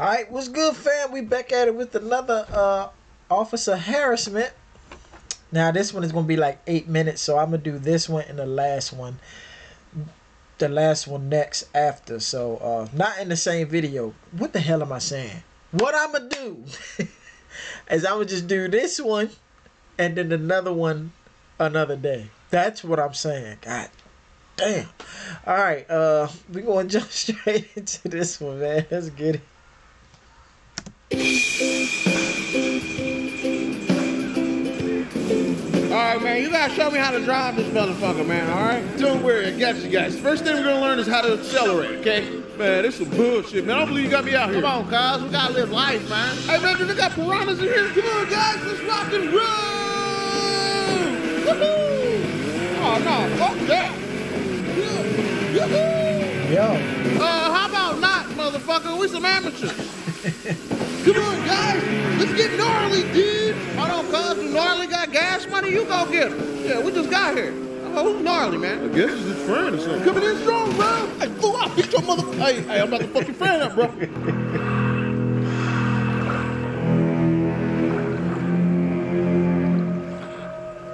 All right, what's good, fam? We back at it with another uh, Officer Harris Mint. Now this one is gonna be like eight minutes, so I'm gonna do this one and the last one, the last one next after. So uh, not in the same video. What the hell am I saying? What I'm gonna do is I'm gonna just do this one and then another one another day. That's what I'm saying. God damn. All right, uh, we gonna jump straight into this one, man. Let's get it. Man, you gotta show me how to drive this motherfucker, man, alright? Don't worry, I got you guys. First thing we're gonna learn is how to accelerate, okay? Man, this some bullshit, man. I don't believe you got me out here. Come on, guys. we gotta live life, man. Hey, man, we got piranhas in here. Come on, guys, let's rock and roll! Woohoo! Oh, no, fuck that. Yoo-hoo! Yo. Uh, how about not, motherfucker? We some amateurs. Come on, guys. Let's get gnarly, dude. Hold on, cuz. You gnarly got gas money? You go get him. Yeah, we just got here. Oh, who's gnarly, man? I man? guess it's his friend or something. Coming in strong, bro. Hey, fool, I'll beat your mother. Hey, hey, I'm about to fuck your friend up, bro.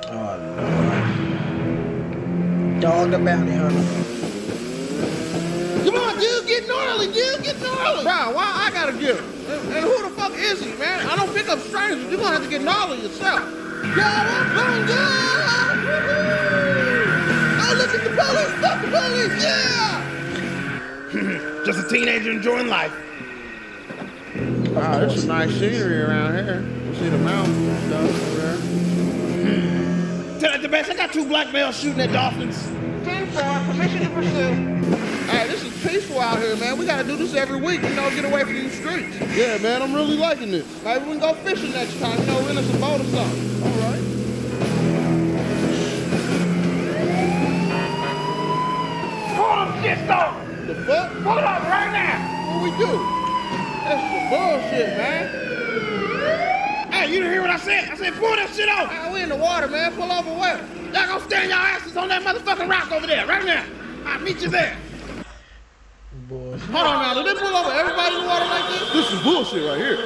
Oh Lord. Dog the bounty hunter. Come on, dude. Get gnarly, dude. Get gnarly. Bro, why I gotta get him? And, and who the fuck is he, man? I don't pick up strangers. You're gonna have to get gnarly yourself. Yo, I'm going good. Oh, look at the police. Fuck the police. Yeah. Just a teenager enjoying life. Wow, there's some nice scenery around here. You see the mountains and stuff over there. Tell it the best, I got two black males shooting at dolphins. 10-4, permission to pursue. Hey, this is peaceful out here, man. We gotta do this every week, you know, get away from these streets. Yeah, man, I'm really liking this. Maybe we can go fishing next time, you know, rent us a boat or something. All right. Hold up, shit, though! The fuck? Pull up right now! What we do? That's some bullshit, man. Hey, you didn't hear what I said? I said pull that shit off! Man, we in the water, man. Pull over where? Y'all gonna stand your asses on that motherfucking rock over there, right now! I'll meet you there! Boy. Hold on now, did they pull over everybody in the water like this? This is bullshit right here.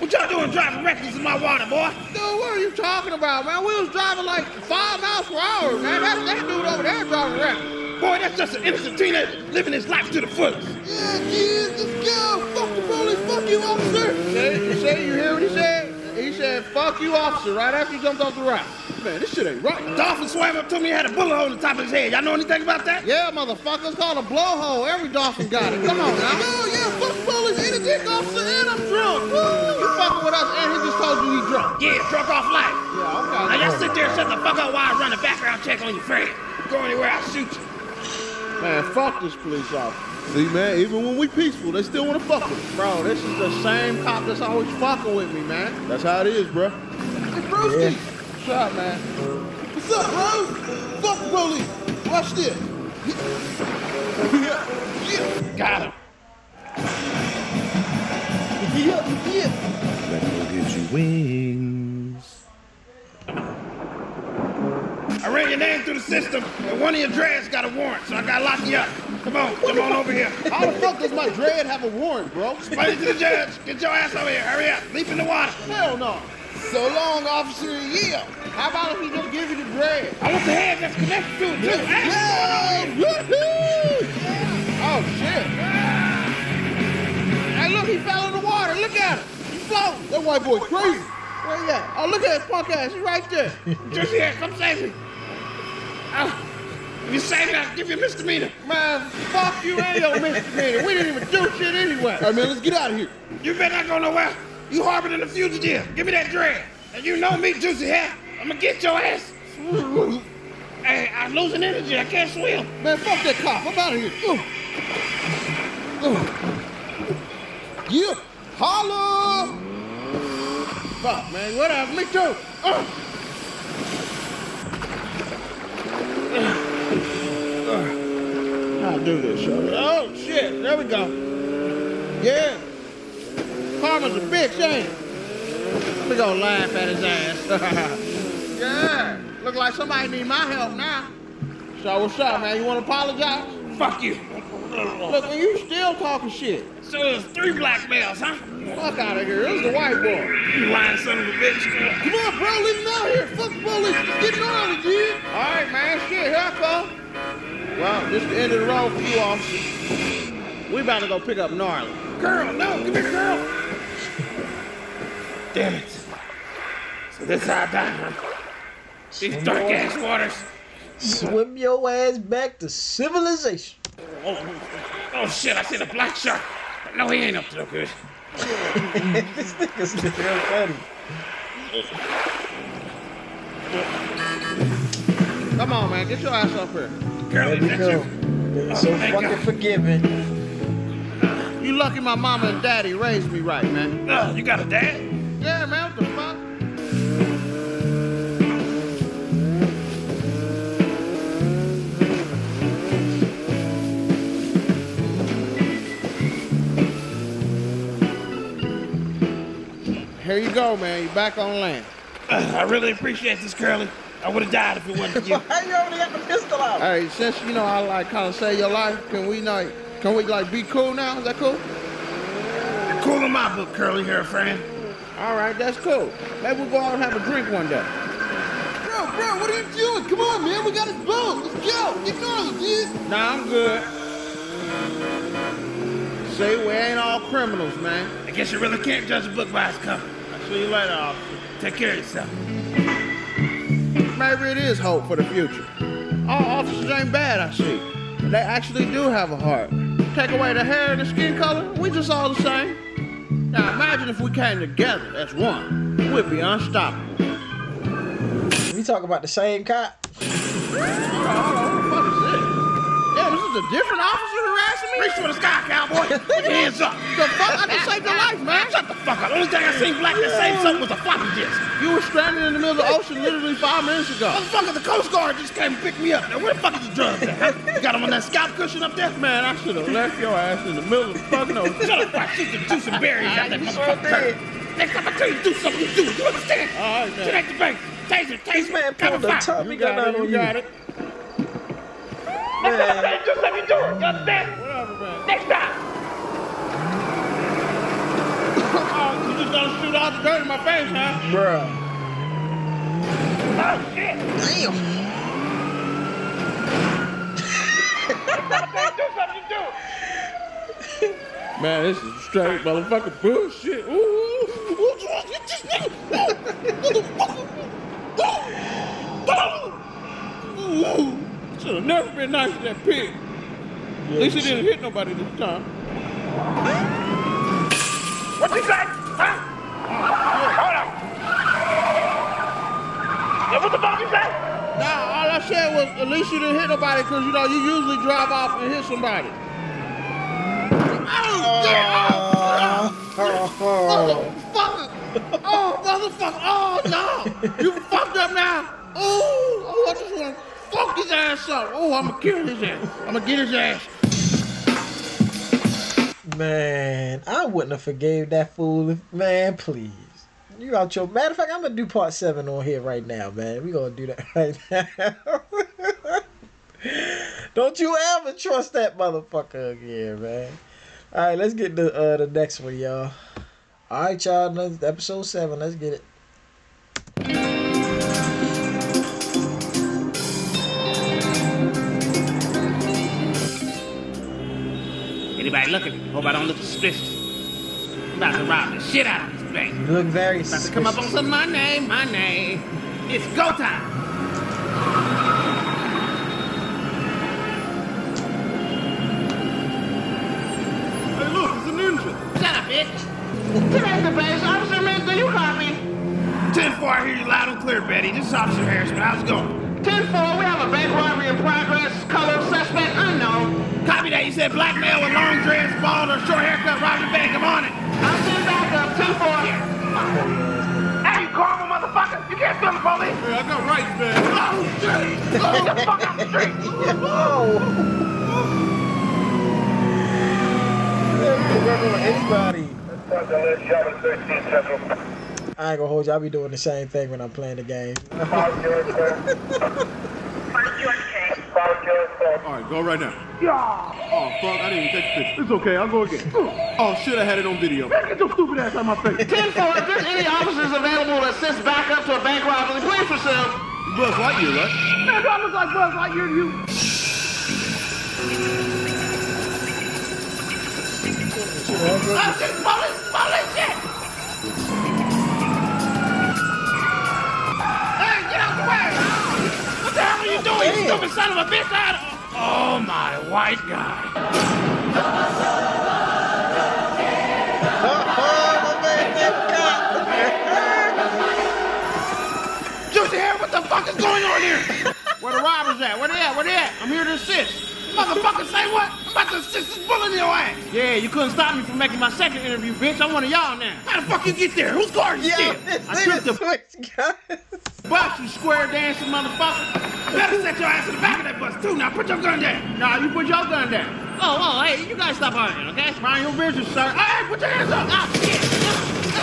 What y'all doing driving reckless in my water, boy? Dude, what are you talking about, man? We was driving like five miles per hour, man. That's that dude over there driving reckless. Boy, that's just an innocent teenager living his life to the fullest. Yeah, kid, let's go. Fuck the police. Fuck you, officer. See, you see, you hear what he said? He said, fuck you, officer, right after he jumped off the rock. Man, this shit ain't right. Dolphin swam up to me and had a bullet hole in the top of his head. Y'all know anything about that? Yeah, motherfucker, it's called a blowhole. Every dolphin got it. Come on now. No, yeah, fuck the police. Ain't a dick officer, and I'm drunk. Woo. You fucking with us, and he just told you he drunk. Yeah, drunk off life. Yeah, okay. Now y'all sit there and shut the fuck up while I run a background check on your friend. Go anywhere, I'll shoot you. Man, fuck this police officer. See, man, even when we peaceful, they still want to fuck with us. Bro, this is the same cop that's always fucking with me, man. That's how it is, bruh. Hey, Brewski. What's up, man? What's up, bro? Fuck the police. Watch this. Yeah, yeah, Got him. yeah, yeah. Let me get you wings. I ran your name through the system, and one of your dreads got a warrant, so I gotta lock you up. Come on, come on over here. How the fuck does my dread have a warrant, bro? Explain to the judge. Get your ass over here. Hurry up. Leap in the water. Hell no. So long, officer. Yeah. How about if he just give you the dread? I want the head that's connected to it, too. Ask what's going on. Woohoo! Oh shit! Hey, look, he fell in the water. Look at him. He's floating. That white boy crazy. Where he at? Oh, look at his punk ass. He's right there. Just here. Come save me. Oh, if you save me, I'll give you a misdemeanor. Man, fuck you and your misdemeanor. We didn't even do shit anyway. All right, man, let's get out of here. You better not go nowhere. You harbored in a fugitive. Give me that dread. And you know me, Juicy Hair. I'm gonna get your ass. Hey, I'm losing energy. I can't swim. Man, fuck that cop. I'm out of here. Ooh. Ooh. Yeah. Holla! Fuck, man. Whatever. Me too. Uh. I'll do this, shorty. Oh, shit. There we go. Yeah. Karma's a bitch, ain't it? We gonna laugh at his ass. yeah. Look like somebody need my help now. So what's up, man? You wanna apologize? Fuck you. Look, and you still talking shit. So there's three black males, huh? Fuck out of here. This is the white boy. You lying son of a bitch. Come on, bro, leave him out here. Fuck the police. It's getting early, dude. All right, man. Shit, here I come. Well, this is the end of the road for you, officer. We about to go pick up Gnarly. Girl, no, give me the girl. Damn it. So this how I die, huh? These dark ass waters. Swim your ass back to civilization. Oh, oh shit, I seen a black shark. But no, he ain't up to no good. this nigga's still funny. Come on, man. Get your ass up here. Girl, There is we that go. you? You're so fucking God. forgiving. You lucky my mama and daddy raised me right, man. Uh, you got a dad? Yeah, man. What the fuck? Here you go, man. You back on land. Uh, I really appreciate this, Curly. I would have died if it wasn't for you. How you already got out? Hey, since you know I like kind of save your life, can we like, can we like be cool now? Is that cool? cool in my book, Curly hair friend. All right, that's cool. Maybe we'll go out and have a drink one day. Bro, bro, what are you doing? Come on, man. We got his boat. Let's go. Get gnarly, dude. Nah, I'm good. See, we ain't all criminals, man. I guess you really can't judge a book by its cover. I'll see you later, officer. Take care of yourself. Maybe it is hope for the future. All officers ain't bad, I see. They actually do have a heart. Take away the hair and the skin color, we just all the same. Now imagine if we came together as one. We'd be unstoppable. We talk about the same cop. Hold on, what the fuck is this? Yeah, this a different officer harassing me? Reach for the sky, cowboy. Put your hands up. The fuck? I just saved your life, man. Shut the fuck up. Only thing I seen black that saved something was a floppy disk. You were stranded in the middle of the ocean literally five minutes ago. Motherfucker, the Coast Guard just came and picked me up. Now, where the fuck is the drugs at? You got them on that scalp cushion up there? Man, I should have left your ass in the middle of the fucking ocean. Shut up, I shoot the juice and berries out that You sure motherfucker. Next time I tell you to do something, you do it. You understand? All right, man. Connect the bank. Taser, taser. This man cover pulled the fire. Tommy You gun got out it, on you you. got it. Man, Just let me do it. You understand? Whatever, man. Next time. Oh, you just gonna shoot all the dirt in my face, huh? bruh. Oh, shit. Damn. Man, this is straight motherfucking bullshit. Should have never been nice to that pig. At least he didn't hit nobody this time. What you say? Huh? Hold on. Yeah, what the fuck you say? Nah, all I said was at least you didn't hit nobody because you know you usually drive off and hit somebody. Oh, yeah. Oh, Motherfucker! Oh, motherfucker! Oh, no! You fucked up now! Oh, oh, I just want to fuck his ass up. Oh, I'm gonna kill his ass. I'm gonna get his ass. man, I wouldn't have forgave that fool. If, man, please. You out your matter of fact, I'm gonna do part seven on here right now, man. We gonna do that right now. Don't you ever trust that motherfucker again, man. All right, let's get the uh, the next one, y'all. All right, y'all. Episode seven. Let's get it. Anybody looking? Hope I don't look suspicious. I'm about to rob the shit out of this bank. You look very About to come up on suspicious. some my name, my name. It's go time. Hey, look, it's a ninja. Shut up, bitch. Today's the base officer, man. Do you copy? 10-4, I hear you loud and clear, Betty. This is Officer Harris Mint. How's it going? 10-4, we have a bank robbery in progress. Color suspect unknown. Copy that. You said black male with long dreads, bald, or short haircut, robbing the bank. I'm on it. I'll send back up. 10-4. Hey, you horrible motherfucker. You can't steal the police. Hey, I got rights, man. Oh, shit. Get the fuck out the street. Anybody. I ain't gonna hold you. I'll be doing the same thing when I'm playing the game. Five Kilo Square. Five Kilo Square. All right, go right now. Yeah. Oh, fuck, I didn't even take the picture. It's okay, I'll go again. Oh, shit, I had it on video. Get your stupid ass out of my face. 10 4, if there's any officers available to assist back up to a bank robbery, please pursue. Buzz Lightyear, right? Man, do I look like Buzz Lightyear to you? Oh, shit, police, police, shit! Hey, get out the way! What the hell are you doing, you stupid son of a bitch? I- Oh, my white guy. Oh, my man, that Juicy what the fuck is going on here? Where the robbers at? Where they at? Where they at? I'm here to assist. Motherfucker, say what? I'm about to assist this bullet in your ass. Yeah, you couldn't stop me from making my second interview, bitch. I'm one of y'all now. How the fuck you get there? Whose car you Yo, steal? this I took nigga Bust, you square dancing motherfucker. Better set your ass in the back of that bus, too. Now put your gun down. Nah, you put your gun down. Oh, oh, hey, you guys stop arguing, okay? Mind your business, sir. Hey, put your hands up. Ah, shit.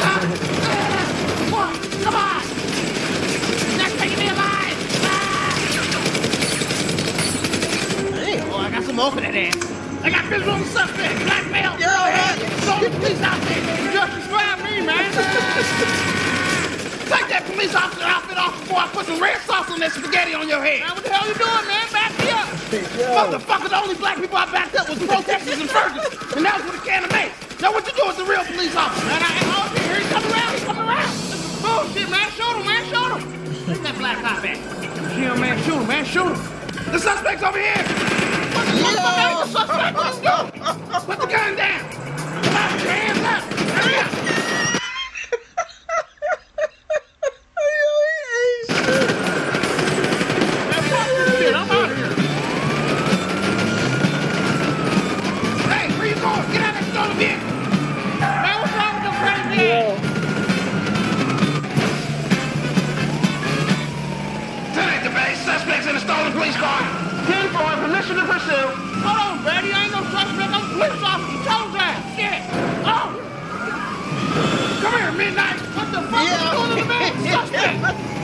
Ah, ah, ah. Come on. That's taking me alive. Ah. Oh, I got some more for that ass. I got visual on the suspect. Black belt. Yo, man. So the police outfit. You just described me, man. Take that police officer outfit off before I put some red sauce on that spaghetti on your head. Man, what the hell you doing, man? Back me up. Yo, Motherfucker, the only black people I backed up was protesters and Ferguson. And that was with a can of mace. Now what you do with the real police officer? Man, I ain't oh, here he coming around, he coming around. This is bullshit, man. Shoot him, man, shoot him. Where's that black cop at? Shoot him, man, shoot him, man, shoot him. The suspect's over here. Motherfucker ain't the suspect. What you doing? Put the gun down.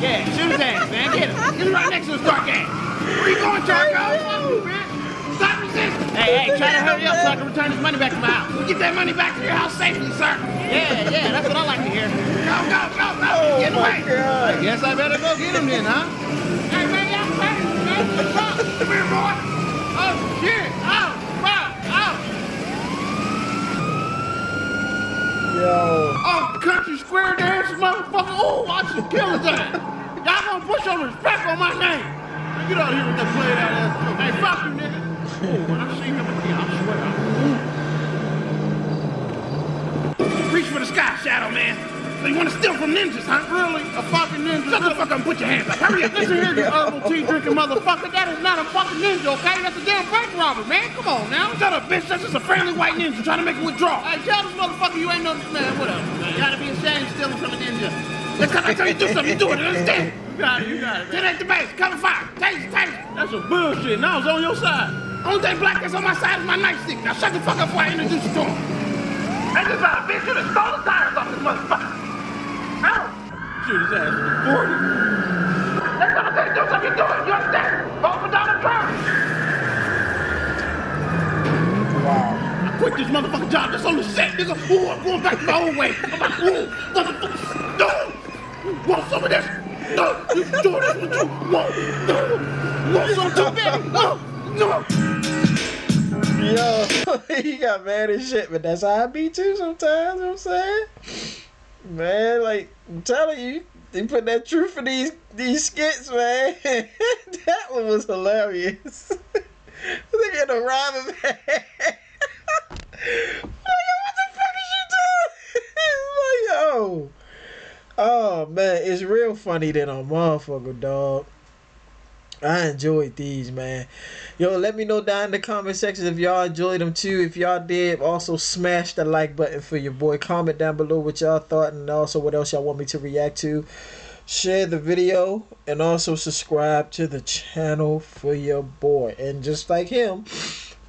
Yeah, shoot his ass, man. Get him. Get him right next to the dark ass. Where you going, Charco? Stop resisting. Hey, hey, try to hurry up so I can return this money back to my house. We get that money back to your house safely, sir. Yeah, yeah, that's what I like to hear. Go, go, go, go. oh Get away. God. Guess I better go get him then, huh? Hey, man, y'all crazy, man. Come here, boy. Oh, shit. Oh, wow. Oh. Yo, Oh, country square dance, motherfucker. Oh, I should kill his ass. Y'all gonna put some respect on my name. Get out of here with that played out ass. Hey, fuck you, nigga. Oh, when I see him again, I swear. Reach for the sky, Shadow Man. So you want to steal from ninjas, huh? Really? A fucking ninja? Shut the fuck up and put your hands up. Hurry up. Listen here, you herbal tea drinking motherfucker. That is not a fucking ninja, okay? That's a damn bank robber, man. Come on now. Shut up, bitch. That's just a friendly white ninja trying to make a withdrawal. Hey, tell this motherfucker you ain't no man. Whatever, man. You gotta be ashamed stealing from a ninja. That's because I tell you do something, you do it. Understand? You got it, you got it, man. Ten at the base. Cover fire. Taser, taser. That's some bullshit. Now I was on your side. Only thing black that's on my side is my nightstick. Now shut the fuck up before I introduce you to him. I just about a bitch. You done stole the tires off this motherfucker. Ow. Shoot his ass in the 40. That's what I tell you to do something, you do it. You understand? Vote for Donald Trump. wow. I quit this motherfucking job. That's on the set, nigga. Ooh, I'm going back to my old way. I'm like, ooh, motherfucker. No. You want some of this? No. You do this what you want. No. You want some too, baby? No. No. Yo, he got mad as shit, but that's how I be too sometimes, you know what I'm saying? Man, like, I'm telling you, they put that truth in these these skits, man. that one was hilarious. they get a rhyming man. like, what the fuck is you doing? like, yo. Oh man, it's real funny than a motherfucker, dog. I enjoyed these, man. Yo, let me know down in the comment section if y'all enjoyed them too. If y'all did, also smash the like button for your boy. Comment down below what y'all thought and also what else y'all want me to react to. Share the video and also subscribe to the channel for your boy. And just like him,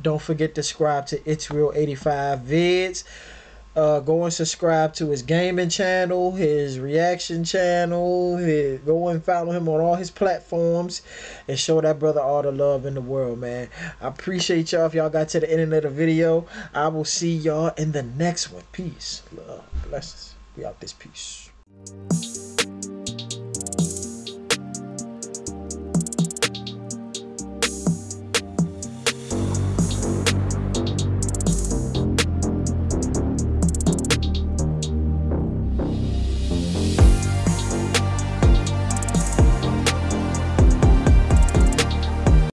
don't forget to subscribe to It's Real 85 Vids. Uh, go and subscribe to his gaming channel, his reaction channel. His, go and follow him on all his platforms and show that brother all the love in the world, man. I appreciate y'all if y'all got to the end of the video. I will see y'all in the next one. Peace, love, blessings. We out this piece.